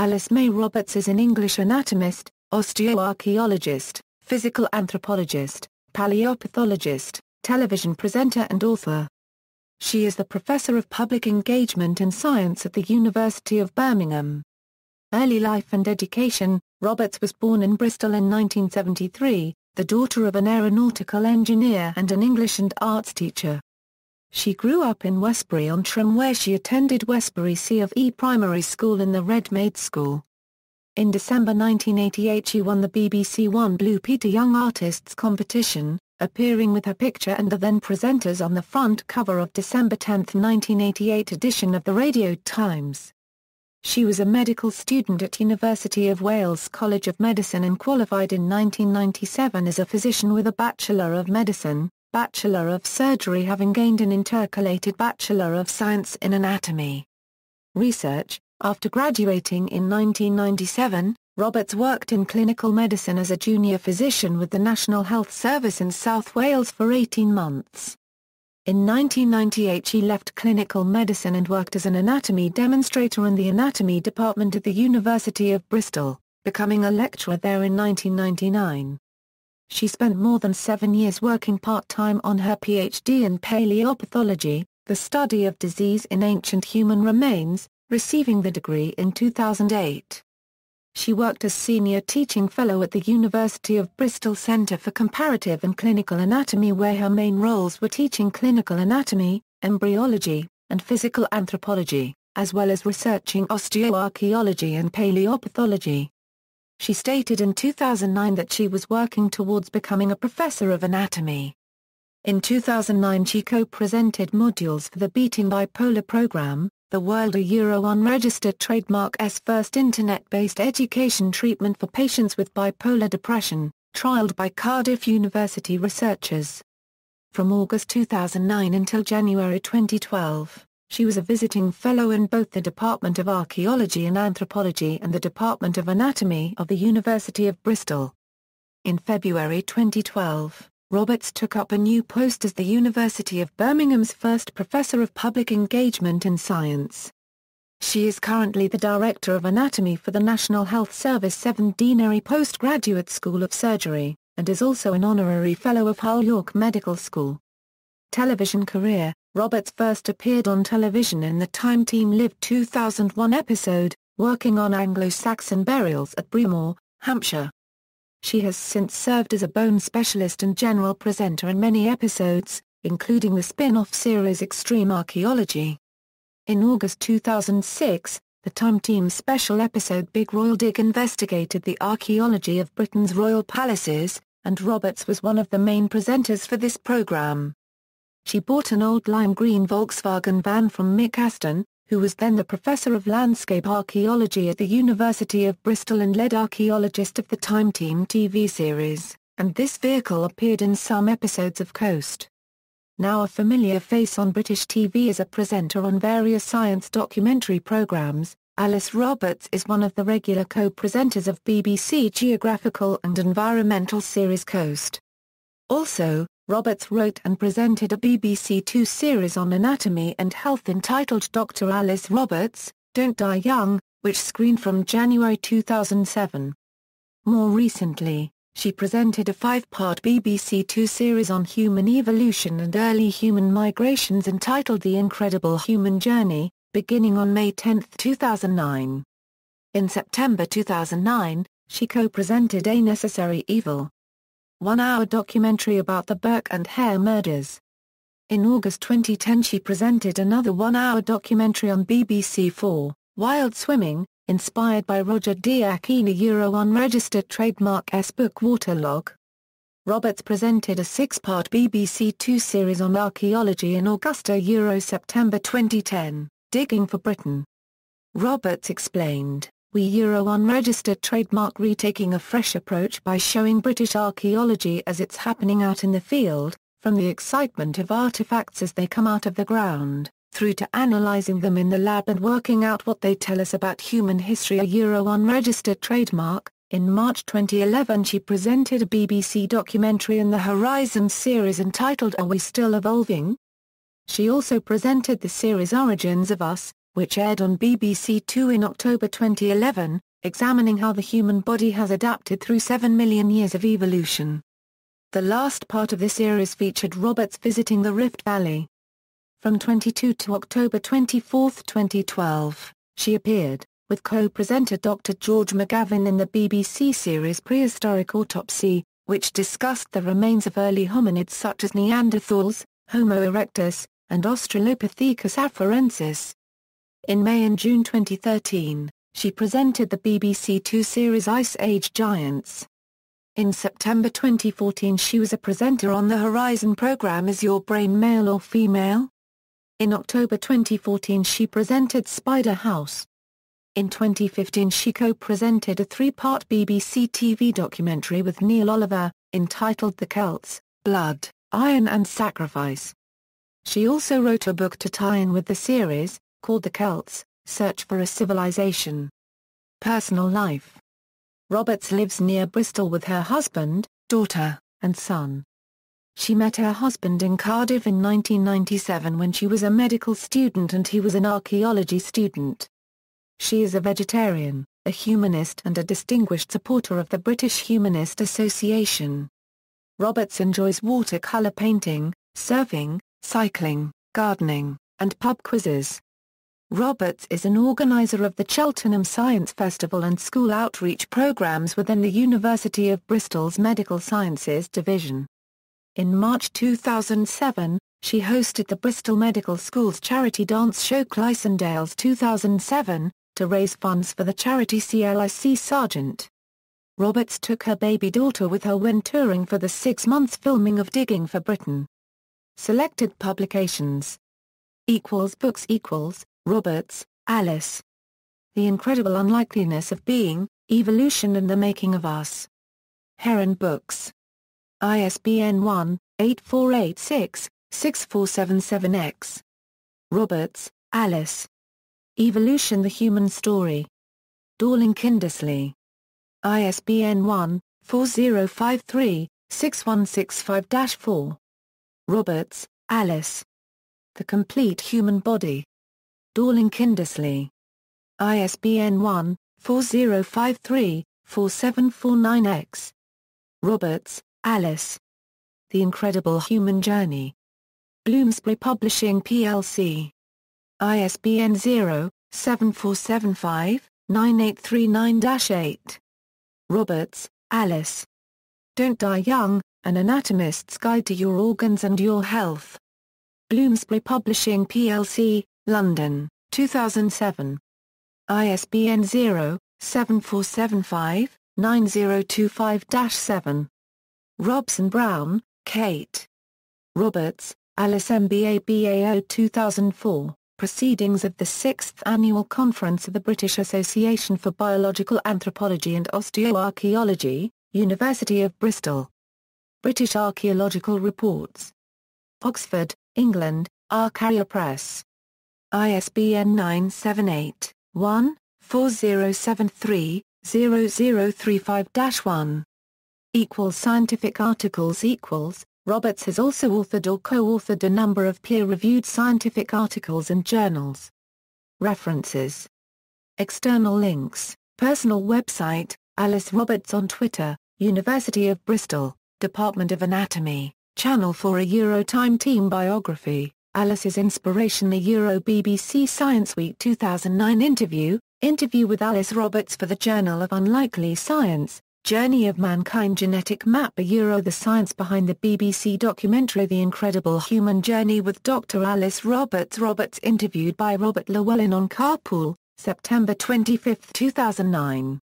Alice May Roberts is an English anatomist, osteoarchaeologist, physical anthropologist, paleopathologist, television presenter and author. She is the Professor of Public Engagement and Science at the University of Birmingham. Early life and education Roberts was born in Bristol in 1973, the daughter of an aeronautical engineer and an English and arts teacher. She grew up in Westbury-on-Trym where she attended Westbury C of E Primary School in the Red Maid School. In December 1988 she won the BBC One Blue Peter Young Artists competition, appearing with her picture and the then presenters on the front cover of December 10, 1988 edition of the Radio Times. She was a medical student at University of Wales College of Medicine and qualified in 1997 as a physician with a Bachelor of Medicine, Bachelor of Surgery having gained an intercalated Bachelor of Science in Anatomy. Research After graduating in 1997, Roberts worked in clinical medicine as a junior physician with the National Health Service in South Wales for 18 months. In 1998 she left clinical medicine and worked as an anatomy demonstrator in the anatomy department at the University of Bristol, becoming a lecturer there in 1999. She spent more than seven years working part-time on her PhD in paleopathology, the study of disease in ancient human remains, receiving the degree in 2008. She worked as Senior Teaching Fellow at the University of Bristol Centre for Comparative and Clinical Anatomy where her main roles were teaching clinical anatomy, embryology, and physical anthropology, as well as researching osteoarchaeology and paleopathology. She stated in 2009 that she was working towards becoming a professor of anatomy. In 2009 she co-presented modules for the Beating Bipolar program, the World a Euro unregistered trademark S first internet-based education treatment for patients with bipolar depression, trialed by Cardiff University researchers. From August 2009 until January 2012, she was a visiting fellow in both the Department of Archaeology and Anthropology and the Department of Anatomy of the University of Bristol. In February 2012, Roberts took up a new post as the University of Birmingham's first Professor of Public Engagement in Science. She is currently the Director of Anatomy for the National Health Service Severn Deanery Postgraduate School of Surgery, and is also an Honorary Fellow of Hull York Medical School. Television career Roberts first appeared on television in the Time Team Live 2001 episode, working on Anglo-Saxon burials at Breamore, Hampshire. She has since served as a bone specialist and general presenter in many episodes, including the spin-off series Extreme Archaeology. In August 2006, the Time Team special episode Big Royal Dig investigated the archaeology of Britain's royal palaces, and Roberts was one of the main presenters for this program. She bought an old lime green Volkswagen van from Mick Aston, who was then the professor of landscape archaeology at the University of Bristol and lead archaeologist of the Time Team TV series, and this vehicle appeared in some episodes of Coast. Now a familiar face on British TV as a presenter on various science documentary programmes, Alice Roberts is one of the regular co-presenters of BBC geographical and environmental series Coast. Also, Roberts wrote and presented a BBC Two series on anatomy and health entitled Dr. Alice Roberts, Don't Die Young, which screened from January 2007. More recently, she presented a five-part BBC Two series on human evolution and early human migrations entitled The Incredible Human Journey, beginning on May 10, 2009. In September 2009, she co-presented A Necessary Evil, one-hour documentary about the Burke and Hare murders. In August 2010 she presented another one-hour documentary on BBC 4, Wild Swimming, inspired by Roger Deakin Euro unregistered trademark S book Waterlog. Roberts presented a six-part BBC Two series on archaeology in Augusta Euro September 2010, Digging for Britain. Roberts explained, we Euro unregistered trademark retaking a fresh approach by showing British archaeology as it's happening out in the field, from the excitement of artifacts as they come out of the ground, through to analysing them in the lab and working out what they tell us about human history a Euro unregistered trademark. In March 2011 she presented a BBC documentary in the Horizon series entitled Are We Still Evolving? She also presented the series Origins of Us, which aired on BBC Two in October 2011, examining how the human body has adapted through 7 million years of evolution. The last part of this series featured Roberts visiting the Rift Valley. From 22 to October 24, 2012, she appeared, with co-presenter Dr. George McGavin in the BBC series Prehistoric Autopsy, which discussed the remains of early hominids such as Neanderthals, Homo erectus, and Australopithecus afarensis. In May and June 2013, she presented the BBC Two series Ice Age Giants. In September 2014 she was a presenter on the Horizon program Is Your Brain Male or Female? In October 2014 she presented Spider House. In 2015 she co-presented a three-part BBC TV documentary with Neil Oliver, entitled The Celts, Blood, Iron and Sacrifice. She also wrote a book to tie in with the series, called The Celts, Search for a Civilization. Personal life Roberts lives near Bristol with her husband, daughter, and son. She met her husband in Cardiff in 1997 when she was a medical student and he was an archaeology student. She is a vegetarian, a humanist and a distinguished supporter of the British Humanist Association. Roberts enjoys watercolour painting, surfing, cycling, gardening, and pub quizzes. Roberts is an organizer of the Cheltenham Science Festival and school outreach programs within the University of Bristol's Medical Sciences Division. In March 2007, she hosted the Bristol Medical School's charity dance show Clydesdales 2007, to raise funds for the charity CLIC Sargent. Roberts took her baby daughter with her when touring for the six months filming of Digging for Britain. Selected publications equals books equals Roberts, Alice. The Incredible Unlikeliness of Being, Evolution and the Making of Us. Heron Books. ISBN 1-8486-6477-X. Roberts, Alice. Evolution the Human Story. Dorling Kindersley. ISBN 1-4053-6165-4. Roberts, Alice. The Complete Human Body. Dorling Kindersley. ISBN 1-4053-4749-X. Roberts, Alice. The Incredible Human Journey. Bloomsbury Publishing plc. ISBN 0-7475-9839-8. Roberts, Alice. Don't Die Young, An Anatomist's Guide to Your Organs and Your Health. Bloomsbury Publishing plc, London, 2007. ISBN 0-7475-9025-7. Robson Brown, Kate. Roberts, Alice MBA BAO 2004, Proceedings of the 6th Annual Conference of the British Association for Biological Anthropology and Osteoarchaeology, University of Bristol. British Archaeological Reports. Oxford, England, Archaeopress. ISBN 978-1-4073-0035-1. Equals scientific articles equals, Roberts has also authored or co-authored a number of peer-reviewed scientific articles and journals. References. External links, personal website, Alice Roberts on Twitter, University of Bristol, Department of Anatomy, Channel 4 a Eurotime team biography. Alice's Inspiration the Euro BBC Science Week 2009 interview, interview with Alice Roberts for the Journal of Unlikely Science, Journey of Mankind Genetic Map a Euro The science behind the BBC documentary The Incredible Human Journey with Dr. Alice Roberts Roberts interviewed by Robert Llewellyn on Carpool, September 25, 2009.